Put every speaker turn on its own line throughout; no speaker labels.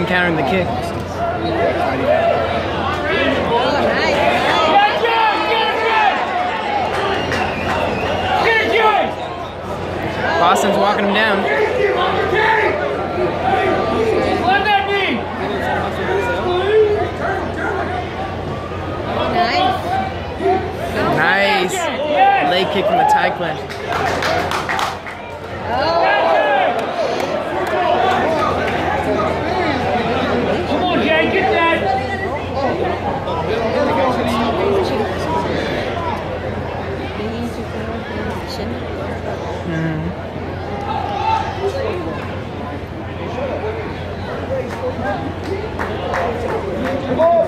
right countering the kick. Boston's walking him down. Nice. Leg kick from the Thai clinch.
Come on, Jay, get that.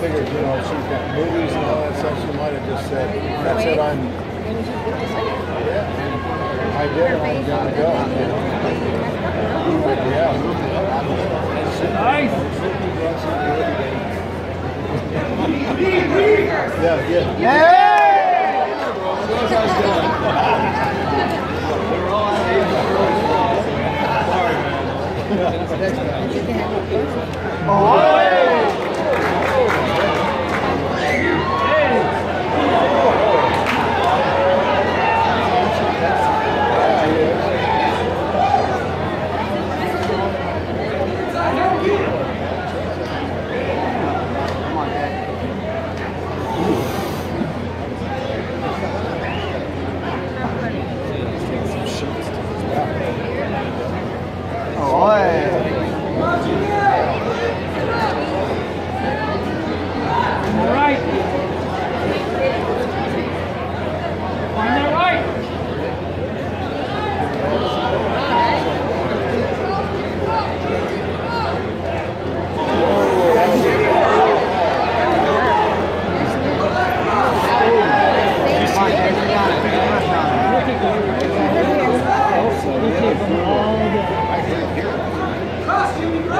figured, you know, she's got movies and all that stuff, she might have just said, that's it, I'm, yeah. I did, I'm gonna go. Yeah.
Nice.
Yeah, yeah.
All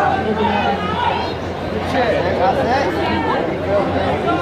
Thank you.